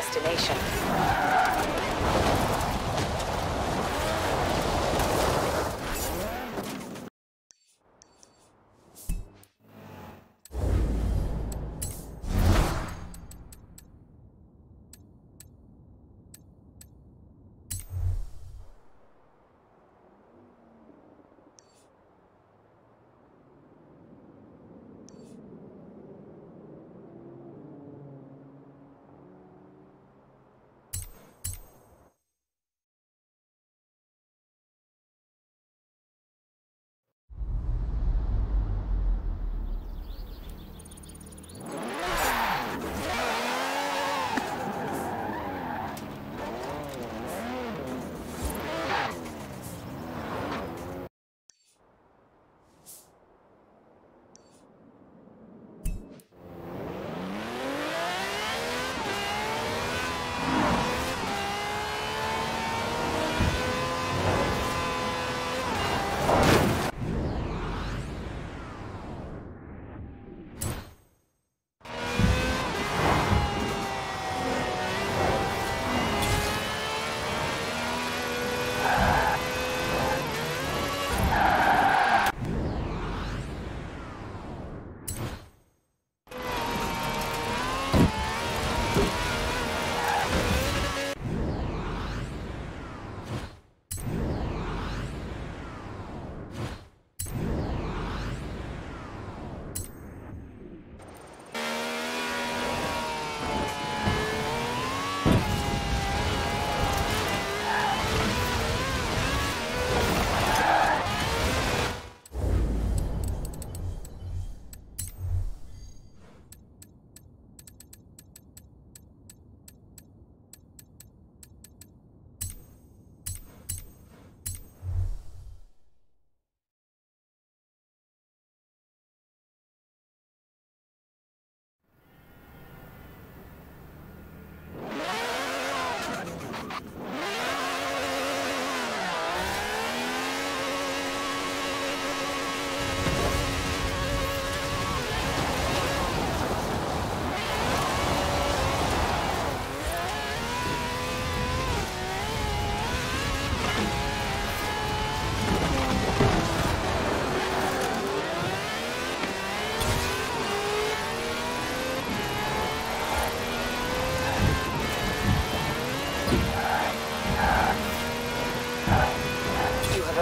destination.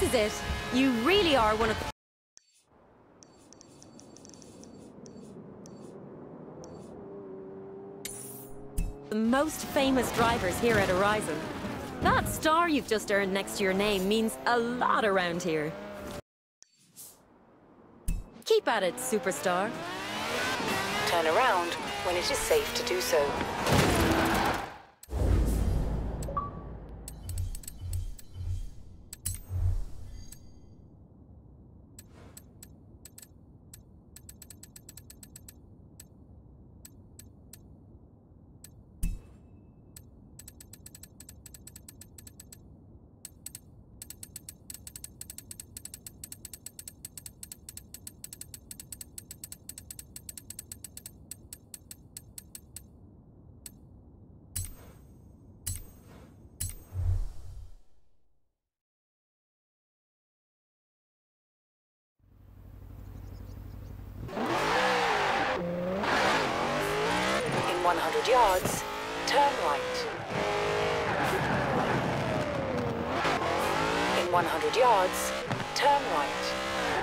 This is it. You really are one of the... the most famous drivers here at Horizon. That star you've just earned next to your name means a lot around here. Keep at it, superstar. Turn around when it is safe to do so. 100 yards, turn right. In 100 yards, turn right.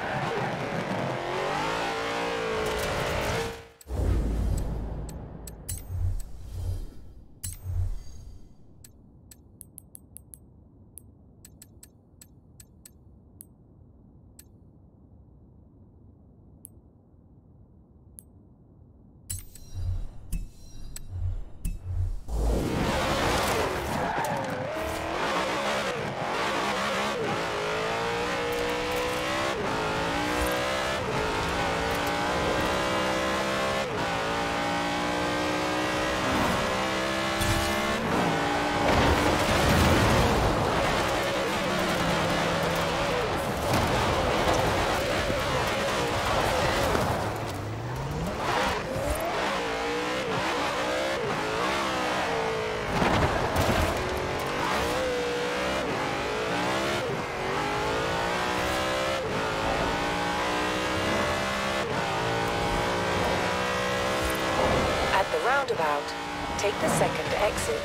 Take the second exit.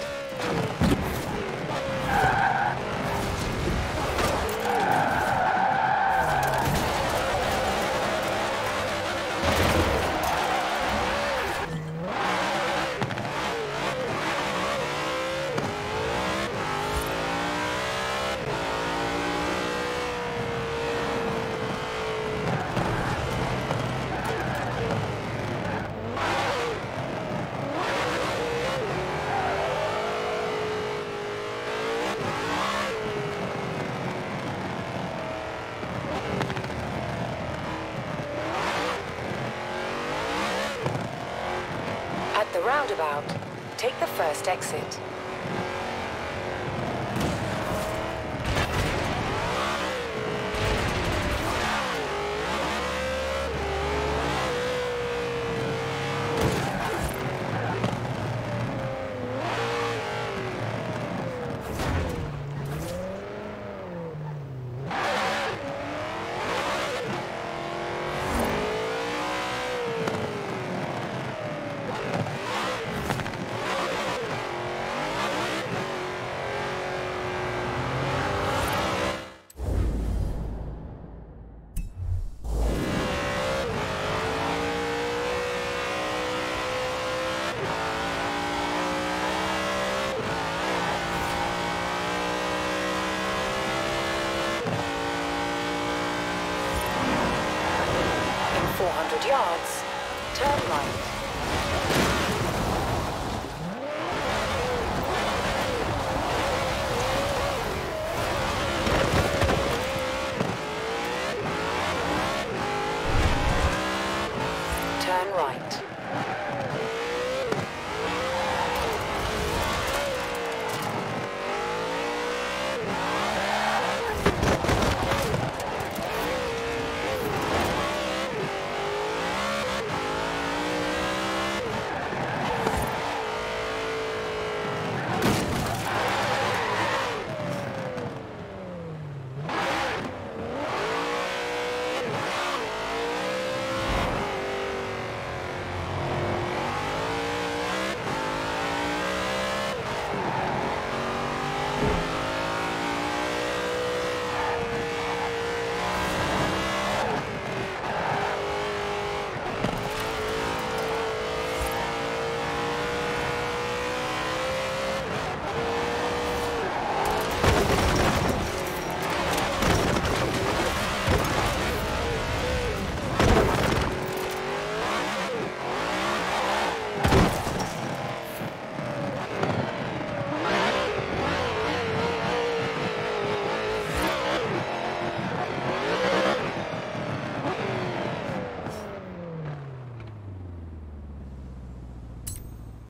At the roundabout, take the first exit. In